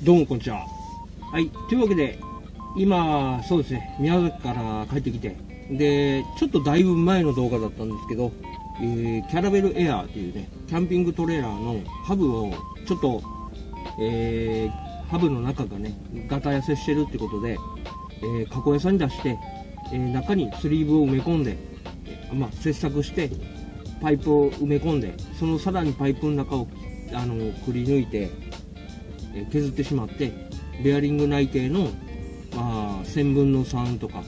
どうもこんにちは。はい、というわけで、今、そうですね、宮崎から帰ってきて、で、ちょっとだいぶ前の動画だったんですけど、えー、キャラベルエアーというね、キャンピングトレーラーのハブを、ちょっと、えー、ハブの中がね、ガタ痩せしてるってことで、えー、加工屋さんに出して、えー、中にスリーブを埋め込んで、まあ、切削して、パイプを埋め込んで、そのさらにパイプの中をあのくり抜いて、え削ってしまってベアリング内径の、まあ、1000分の3とか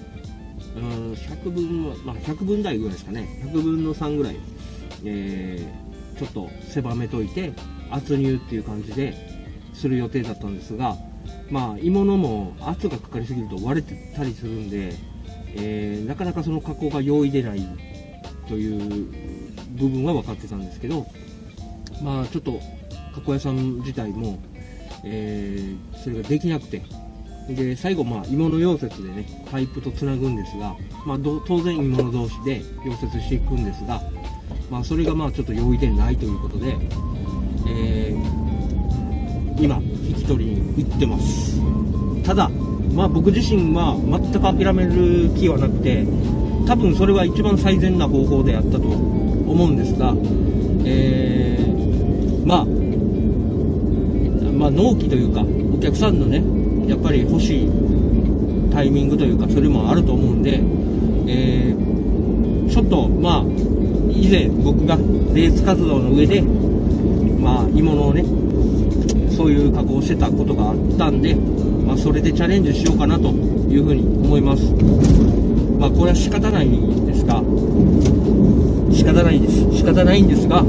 うん100分の、まあ、100分台ぐらいですかね。100分の3ぐらい、えー、ちょっと狭めといて圧入っていう感じでする予定だったんですがまあ鋳物も圧がかかりすぎると割れてたりするんで、えー、なかなかその加工が容易でないという部分は分かってたんですけどまあちょっと加工屋さん自体もえー、それができなくて。で最後、まあ、芋の溶接でねパイプとつなぐんですが、まあ、当然芋の同士で溶接していくんですが、まあ、それがまあちょっと容易でないということで、えー、今引き取りに行ってます。ただ、まあ、僕自身は全く諦める気はなくて多分それは一番最善な方法であったと思うんですが、えー、まあまあ、納期というかお客さんのねやっぱり欲しいタイミングというかそれもあると思うんで、えー、ちょっとまあ以前僕がレース活動の上でまあ鋳物をねそういう加工をしてたことがあったんで、まあ、それでチャレンジしようかなというふうに思います。まあこれは仕方ないんですが仕方ないです。仕方ないんですが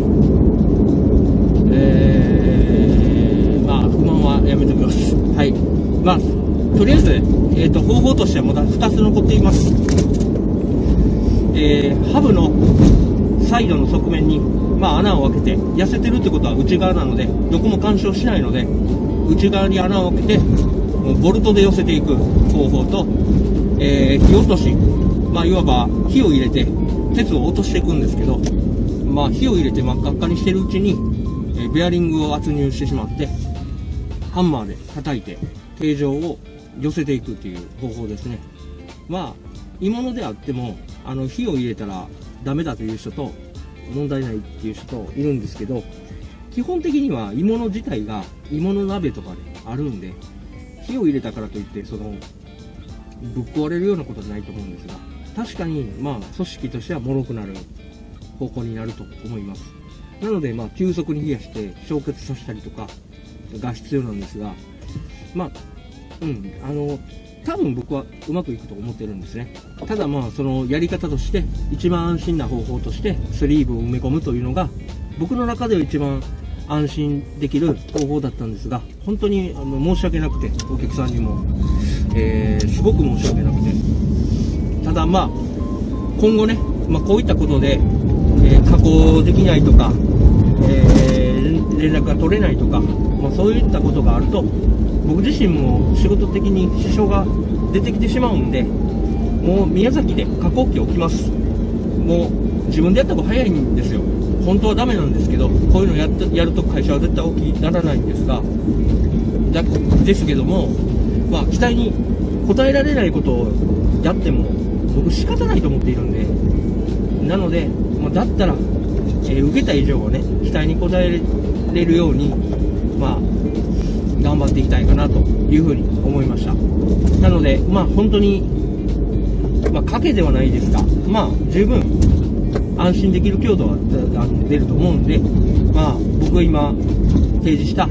えーやめておきます。はい。まあ、とりあえず、え、ー、と、方法としてはまだ2つ残っています。えー、ハブのサイドの側面に、まあ、穴を開けて、痩せてるってことは内側なので、どこも干渉しないので、内側に穴を開けて、もうボルトで寄せていく方法と、えー、火落とし、まあ、いわば火を入れて、鉄を落としていくんですけど、まあ、火を入れて真っ赤っかにしてるうちに、えベアリングを圧入してしまって、ハンマーで叩いて形状を寄せていくっていう方法ですね。まあ鋳物であってもあの火を入れたらダメだという人と問題ないっていう人といるんですけど基本的には鋳物自体が鋳物鍋とかであるんで火を入れたからといってそのぶっ壊れるようなことはないと思うんですが確かにまあ組織としては脆くなる方向になると思います。なのでまあ急速に冷やして凍結させたりとかが必要なんですが、まあ、うん、あの、多分僕はうまくいくと思ってるんですね。ただまあ、そのやり方として、一番安心な方法として、スリーブを埋め込むというのが、僕の中では一番安心できる方法だったんですが、本当にあの申し訳なくて、お客さんにも、えー、すごく申し訳なくて。ただまあ、今後ね、まあ、こういったことで、えー、加工できないとか、えー、連絡が取れないとか、まあ、そういったことがあると僕自身も仕事的に支障が出てきてしまうんでもう宮崎で加工機置きます。もう自分でやった方が早いんですよ。本当はダメなんですけどこういうのやってやると会社は絶対大きならないんですがだですけども、まあ、期待に応えられないことをやっても僕仕方ないと思っているんでなので、まあ、だったらえー、受けた以上はね期待に応えれるようにまあ頑張っていきたいかなというふうに思いましたなのでまあ本当にまあ賭けではないですがまあ十分安心できる強度は出ると思うんでまあ僕が今提示した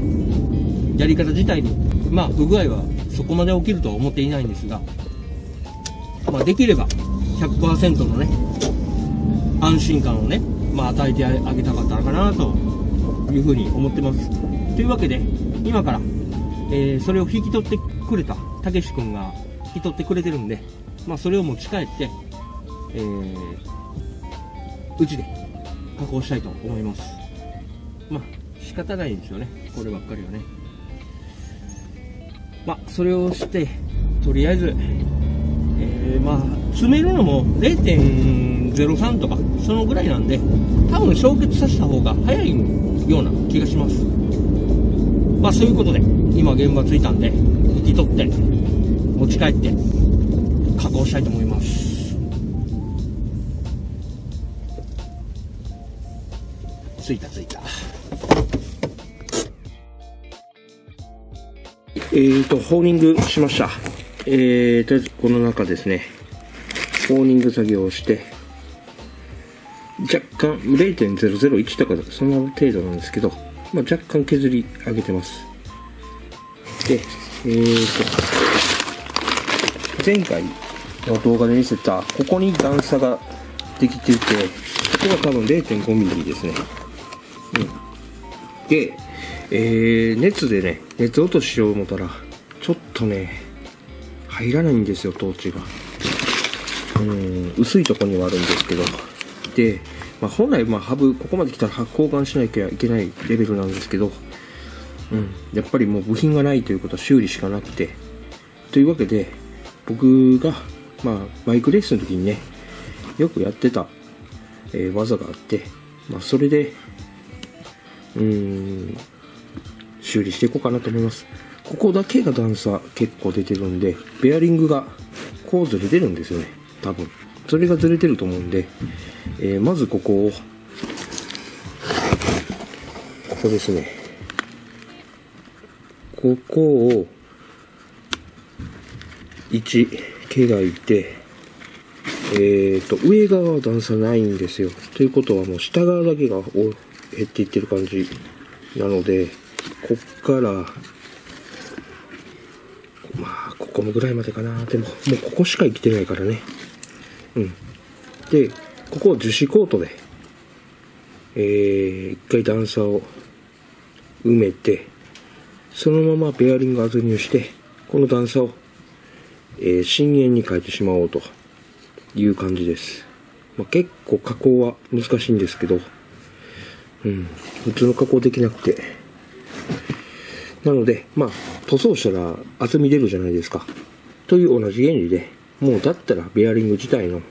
やり方自体にまあ不具合はそこまで起きるとは思っていないんですが、まあ、できれば100%のね安心感をねまあ、与えてあげたかったのかなというふうに思ってます。というわけで、今から、えー、それを引き取ってくれた、たけし君が引き取ってくれてるんで、まあ、それを持ち帰って、えー、うちで加工したいと思います。まあ、仕方ないですよね。こればっかりはね。まあ、それをして、とりあえず、えー、まあ、詰めるのも0.03とか、そのぐらいなんで、多分氷結させた方が早いような気がします。まあそういうことで、今現場着いたんで拭き取って持ち帰って加工したいと思います。着いた着いた。えーとホーニングしました。えー、とりあえずこの中ですねホーニング作業をして若干0.001とかそんな程度なんですけど、まあ、若干削り上げてます。でえーと前回の動画で見せたここに段差ができていてここが多分 0.5mm ですね、うん、で、えー、熱でね熱落としよう思ったらちょっとね入らないんですよトーチが。うん薄いとこにはあるんですけど。で、まあ、本来まあハブここまで来たら交換しなきゃいけないレベルなんですけどうん、やっぱりもう部品がないということは修理しかなくて。というわけで僕が、まあ、バイクレースの時にねよくやってた、えー、技があって、まあ、それでうん修理していこうかなと思います。ここだけが段差結構出てるんでベアリングがこうずれてるんですよね多分。それがずれてると思うんで、えー、まずここをここですねここを1毛がいて、えっ、ー、と、上側は段差ないんですよ。ということはもう下側だけが減っていってる感じなので、こっから、まあ、ここぐらいまでかな。でも、もうここしか生きてないからね。うん。で、ここを樹脂コートで、えー、一回段差を埋めて、そのままベアリング圧入して、この段差を、えー、深淵に変えてしまおうという感じです。まあ、結構加工は難しいんですけど、うん、普通の加工できなくて。なので、まあ、塗装したら厚み出るじゃないですか。という同じ原理で、もうだったらベアリング自体の、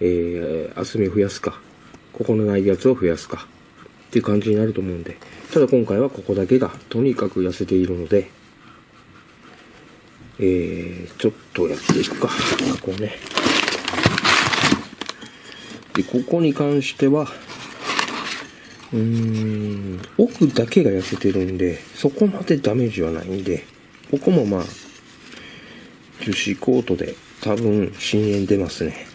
えー、厚みを増やすか、ここのないやつを増やすか、っていう感じになると思うんで、ただ今回はここだけがとにかく痩せているので、えー、ちょっとやっていくか。こうね。で、ここに関しては、うーん、奥だけが痩せてるんで、そこまでダメージはないんで、ここもまあ、樹脂コートで多分深淵出ますね。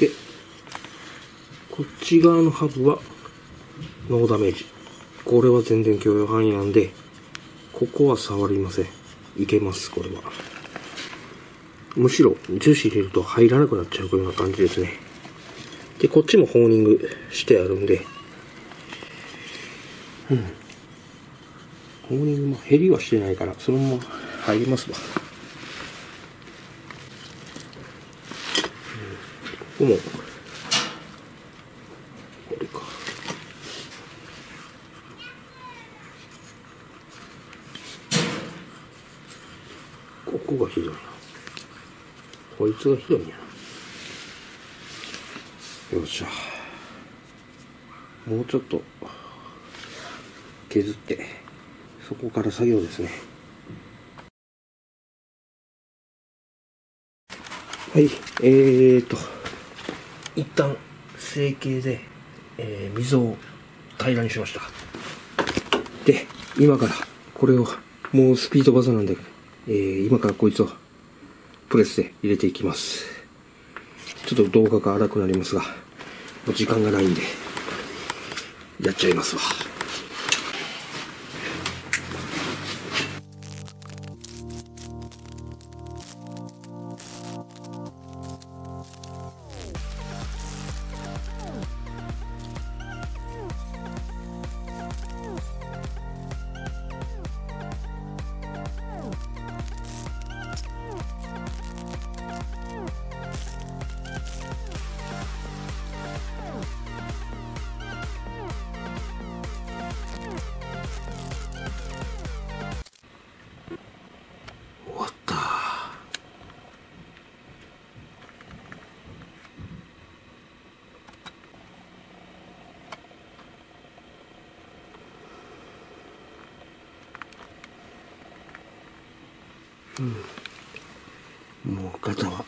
でこっち側のハブはノーダメージ。これは全然許容範囲なんで、ここは触りません。いけます、これは。むしろ樹脂入れると入らなくなっちゃうような感じですね。で、こっちもホーニングしてあるんで、うん。ホーニングも減りはしてないから、そのまま入りますわ。うん、ここもこがひどいな。こいつがひどいんやな。よっしゃ。もうちょっと削って。そこから作業ですねはいえーと一旦成形で、えー、溝を平らにしましたで今からこれをもうスピード技なんでえー、今からこいつをプレスで入れていきます。ちょっと動画が荒くなりますが、もう時間がないんで、やっちゃいますわ。うん、もう肩は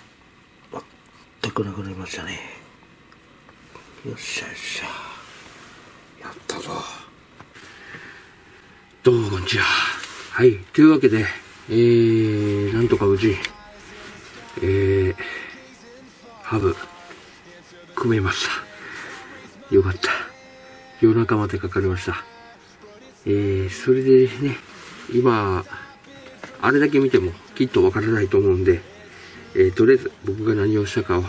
全くなくなりましたね。よっしゃよっしゃ。やったぞ。どうもこんにちは。はい。というわけでえー、なんとか無事えー、ハブ組めました。よかった。夜中までかかりました。えー、それでね今あれだけ見てもきっとわからないと思うんで、えー、とりあえず僕が何をしたかを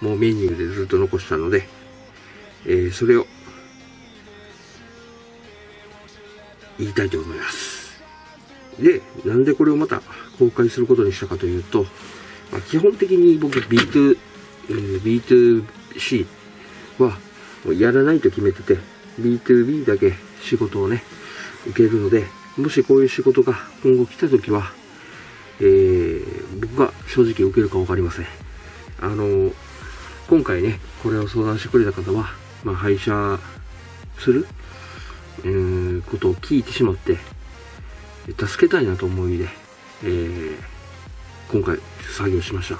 もうメニューでずっと残したので、えー、それを言いたいと思います。で、なんでこれをまた公開することにしたかというと、まあ、基本的に僕 B2、B2C はやらないと決めてて、B2B だけ仕事をね、受けるので、もしこういう仕事が今後来た時は、えー、僕が正直受けるか分かりません。あの、今回ね、これを相談してくれた方は、まあ、廃車する、えー、ことを聞いてしまって、助けたいなと思う意味で、えー、今回作業しました。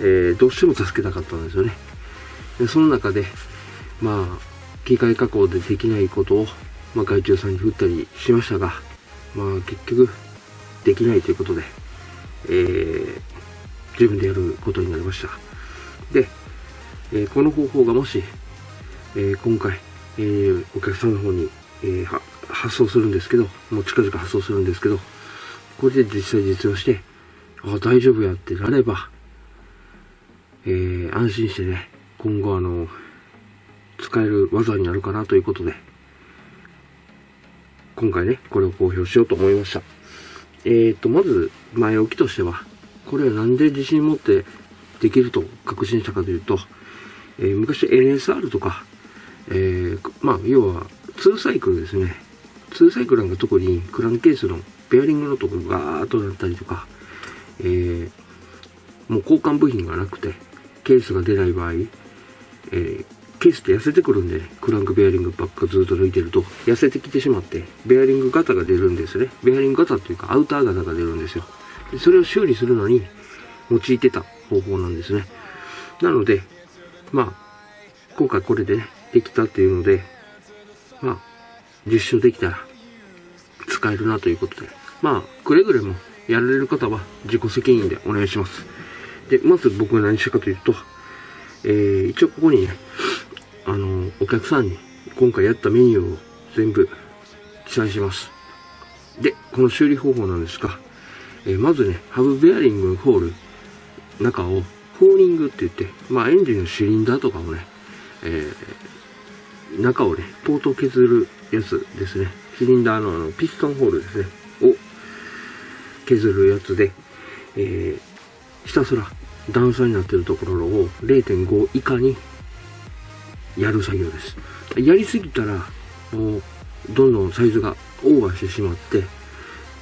えー、どうしても助けたかったんですよね。でその中で、まあ、機械加工でできないことをまあ、外注さんに振ったりしましたが、まあ、結局、できないということで、えー、自分でやることになりました。で、えー、この方法がもし、えー、今回、えー、お客さんの方に、えー、発送するんですけど、もう近々発送するんですけど、これで実際実用して、あ、大丈夫やってなれば、えー、安心してね、今後あの、使える技になるかなということで、今回ね、これを公表しようと思いました。えーと、まず、前置きとしては、これはなんで自信持ってできると確信したかというと、えー、昔 NSR とか、えー、まあ、要は、2サイクルですね。2サイクルなんか特にクランケースのベアリングのところがガーッとなったりとか、えー、もう交換部品がなくて、ケースが出ない場合、えー、ケースって痩せてくるんでね、クランクベアリングばっかずっと抜いてると、痩せてきてしまって、ベアリング型が出るんですね。ベアリング型っていうか、アウター型が出るんですよ。でそれを修理するのに、用いてた方法なんですね。なので、まあ、今回これでね、できたっていうので、まあ、実証できたら、使えるなということで、まあ、くれぐれもやられる方は自己責任でお願いします。で、まず僕が何したかというと、えー、一応ここにね、お客さんに今回やったメニューを全部記載します。で、この修理方法なんですが、えー、まずね、ハブベアリングホール、中をホーリングって言って、まあエンジンのシリンダーとかをね、えー、中をね、ポートを削るやつですね。シリンダーのあのピストンホールですね。を削るやつで、えー、ひたすら段差になってるところを0.5以下にやる作業です。やりすぎたら、もう、どんどんサイズがオーバーしてしまって、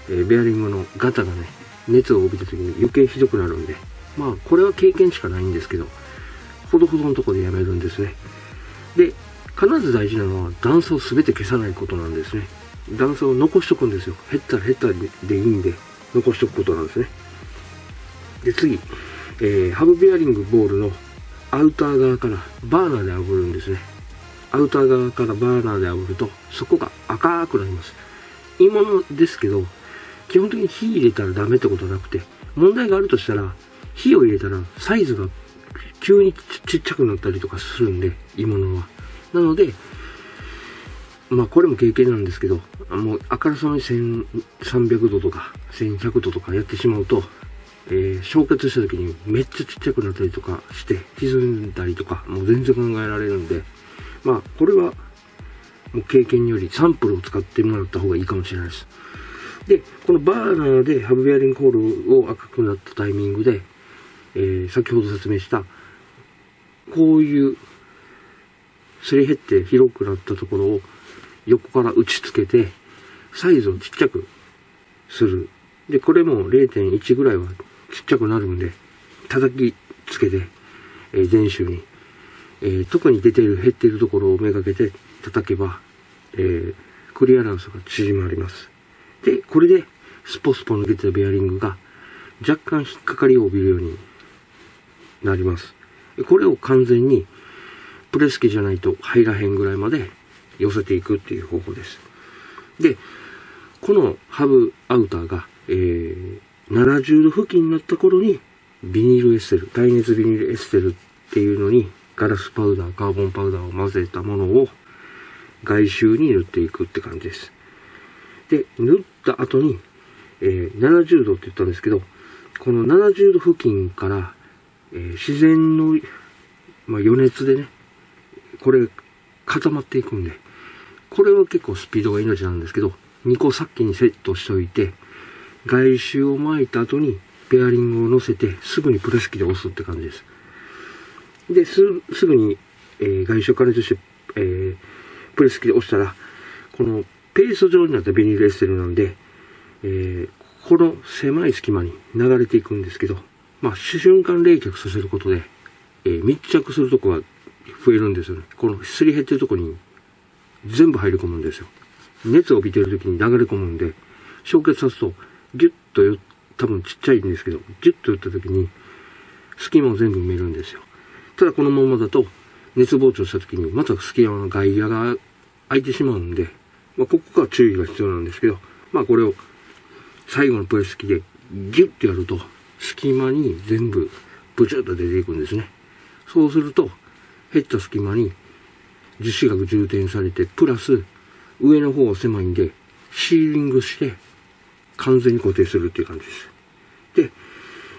えー、ベアリングのガタがね、熱を帯びた時に余計ひどくなるんで、まあ、これは経験しかないんですけど、ほどほどのとこでやめるんですね。で、必ず大事なのは段差を全て消さないことなんですね。段差を残しとくんですよ。減ったら減ったらでいいんで、残しとくことなんですね。で、次、えー、ハブベアリングボールのアウター側からバーナーで炙るんですね。アウター側からバーナーで炙ると、そこが赤くなります。いいものですけど、基本的に火入れたらダメってことはなくて、問題があるとしたら、火を入れたらサイズが急にちっちゃくなったりとかするんで、いいものは。なので、まあこれも経験なんですけど、もうあからさまに1300度とか1100度とかやってしまうと、えー、消結した時にめっちゃちっちゃくなったりとかして、歪んだりとか、もう全然考えられるんで、まあ、これは、もう経験によりサンプルを使ってもらった方がいいかもしれないです。で、このバーナーでハブベアリングホールを赤くなったタイミングで、えー、先ほど説明した、こういうすり減って広くなったところを横から打ち付けて、サイズをちっちゃくする。で、これも0.1ぐらいはちっちゃくなるんで、叩きつけて、えー、全周に、えー、特に出ている、減っているところをめがけて叩けば、えー、クリアランスが縮まります。で、これでスポスポ抜けてたベアリングが若干引っかかりを帯びるようになります。これを完全にプレス機じゃないと入らへんぐらいまで寄せていくっていう方法です。で、このハブアウターが、えー、70度付近になった頃にビニールエステル、耐熱ビニールエステルっていうのにガラスパウダー、カーボンパウダーを混ぜたものを外周に塗っていくって感じです。で、塗った後に、えー、70度って言ったんですけど、この70度付近から、えー、自然の、まあ、余熱でね、これ固まっていくんで、これは結構スピードが命なんですけど、2個さっきにセットしておいて、外周を巻いた後にペアリングを乗せて、すぐにプレス機で押すって感じです。で、す、すぐに、えー、外周加熱して、えー、プレス機で押したら、このペースト状になったビニールエステルなんで、えー、この狭い隙間に流れていくんですけど、まあ、瞬間冷却させることで、えー、密着するとこが増えるんですよね。このすり減ってるとこに全部入り込むんですよ。熱を帯びてる時に流れ込むんで、焼結さすと、ギュッとよ、多分ちっちゃいんですけど、ギュッと打った時に、隙間を全部埋めるんですよ。ただこのままだと、熱膨張した時に、また隙間の外野が開いてしまうんで、まあ、ここから注意が必要なんですけど、まあ、これを最後のプレス機でギュッてやると、隙間に全部ブチュッと出ていくんですね。そうすると、減った隙間に樹脂が充填されて、プラス上の方は狭いんで、シーリングして完全に固定するっていう感じです。で、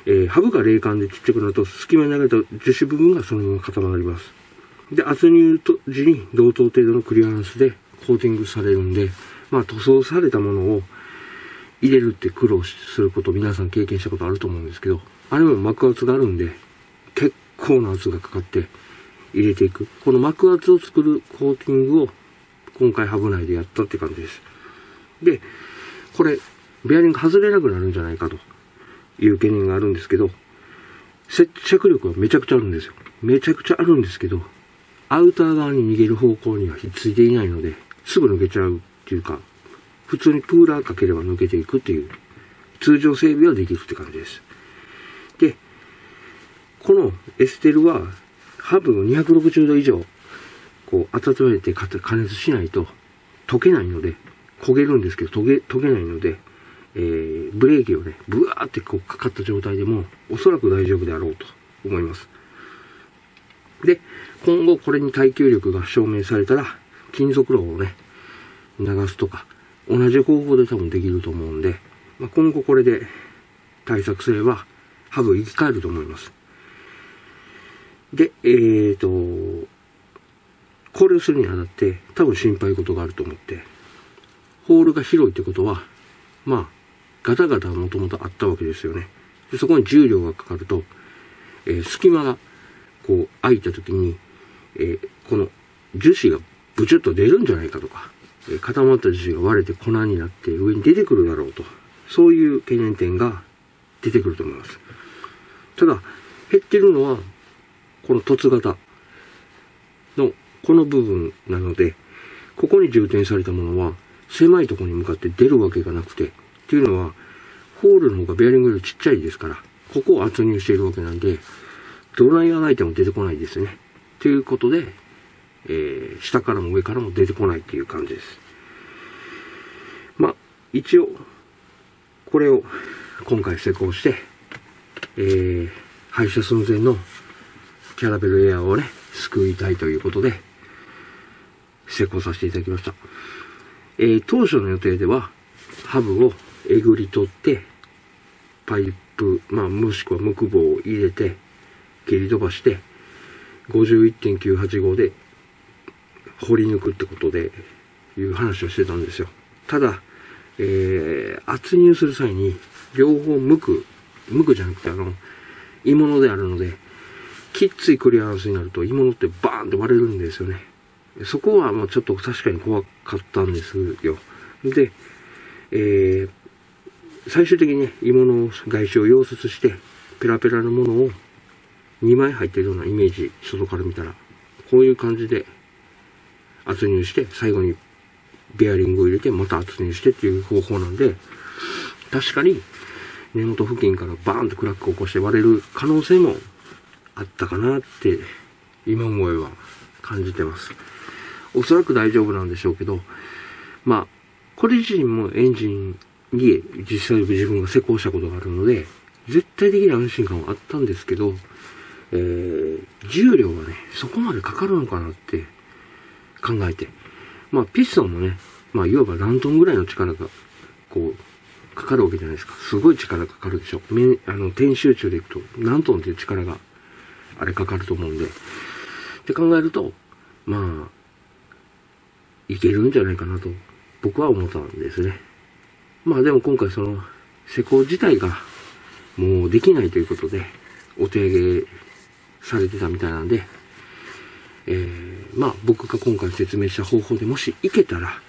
えー、ハブが冷感でちっちゃくなると、隙間に流れた樹脂部分がそのまま固まります。で、圧入時に同等程度のクリアランスでコーティングされるんで、まあ塗装されたものを入れるって苦労すること皆さん経験したことあると思うんですけど、あれも膜圧があるんで、結構な圧がかかって入れていく。この膜圧を作るコーティングを今回ハブ内でやったって感じです。で、これ、ベアリング外れなくなるんじゃないかという懸念があるんですけど、接着力はめちゃくちゃあるんですよ。めちゃくちゃあるんですけど、アウター側に逃げる方向にはひっついていないので、すぐ抜けちゃうっていうか、普通にプーラーかければ抜けていくっていう、通常整備はできるって感じです。で、このエステルは、ハブを260度以上、こう、温めて加熱しないと溶けないので、焦げるんですけど、溶げ、溶けないので、えー、ブレーキをね、ブワーってこうかかった状態でも、おそらく大丈夫であろうと思います。で、今後これに耐久力が証明されたら、金属炉をね、流すとか、同じ方法で多分できると思うんで、まあ、今後これで対策すれば、ハブ生き返ると思います。で、えーと、これをするにあたって、多分心配事があると思って、ホールが広いってことは、まあ、ガタガタもともとあったわけですよね。でそこに重量がかかると、えー、隙間がこう開いた時に、えー、この樹脂がブチュッと出るんじゃないかとか、えー、固まった樹脂が割れて粉になって上に出てくるだろうと、そういう懸念点が出てくると思います。ただ、減ってるのは、この凸型のこの部分なので、ここに充填されたものは、狭いところに向かって出るわけがなくて、っていうのは、ホールの方がベアリングよりちっちゃいですから、ここを圧入しているわけなんで、どないがないても出てこないですね。ということで、えー、下からも上からも出てこないっていう感じです。まあ、一応、これを今回施工して、えー、廃車寸前のキャラベルエアをね、救いたいということで、施工させていただきました。えー、当初の予定では、ハブをえぐり取って、パイプ、まあ、もしくは木棒を入れて、切り飛ばして、51.985で掘り抜くってことで、いう話をしてたんですよ。ただ、えー、圧入する際に、両方無垢、無垢じゃなくてあの、鋳物であるので、きっついクリアランスになると鋳物ってバーンと割れるんですよね。そこはまあちょっと確かに怖かったんですよ。で、えー、最終的にね、鋳物外周を溶接して、ペラペラのものを2枚入ってるようなイメージ、外から見たら、こういう感じで圧入して、最後にベアリングを入れて、また圧入してっていう方法なんで、確かに根元付近からバーンとクラックを起こして割れる可能性もあったかなって今思えば感じてます。おそらく大丈夫なんでしょうけど、まあ、これ自身もエンジンに実際自分が施工したことがあるので、絶対的な安心感はあったんですけど、えー、重量はね、そこまでかかるのかなって考えて。まあ、ピストンもね、まあ、いわば何トンぐらいの力が、こう、かかるわけじゃないですか。すごい力かかるでしょ。あの、点集中でいくと何トンっていう力が、あれかかると思うんで。って考えると、まあ、いけるんじゃないかなと、僕は思ったんですね。まあでも今回その、施工自体が、もうできないということで、お手上げされてたみたいなんで、えー、まあ僕が今回説明した方法でもしいけたら、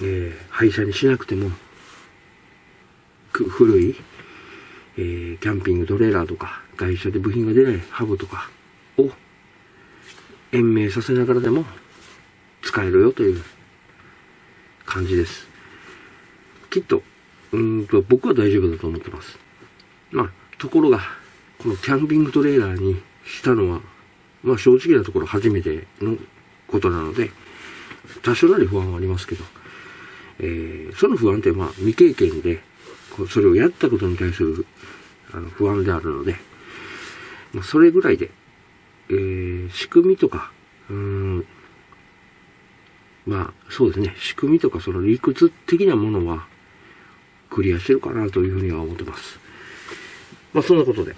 えー、廃車にしなくても、古い、えー、キャンピングトレーラーとか、外車で部品が出ないハブとかを延命させながらでも使えるよという感じです。きっと、うんと、僕は大丈夫だと思ってます。まあ、ところが、このキャンピングトレーラーにしたのは、まあ正直なところ初めてのことなので、多少なり不安はありますけど、えー、その不安ってまあ未経験で、それをやったことに対するあの不安であるので、まあ、それぐらいで、えー、仕組みとか、うん、まあそうですね、仕組みとかその理屈的なものはクリアしてるかなというふうには思ってます。まあそんなことで、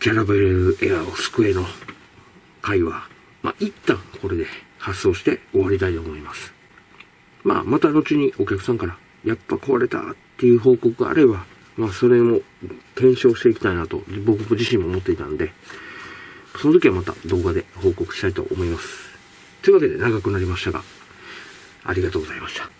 キャラベルエアを救えの会は、まあ一旦これで発送して終わりたいと思います。まあまた後にお客さんから、やっぱ壊れたっていう報告があれば、まあそれも検証していきたいなと僕自身も思っていたんで、その時はまた動画で報告したいと思います。というわけで長くなりましたが、ありがとうございました。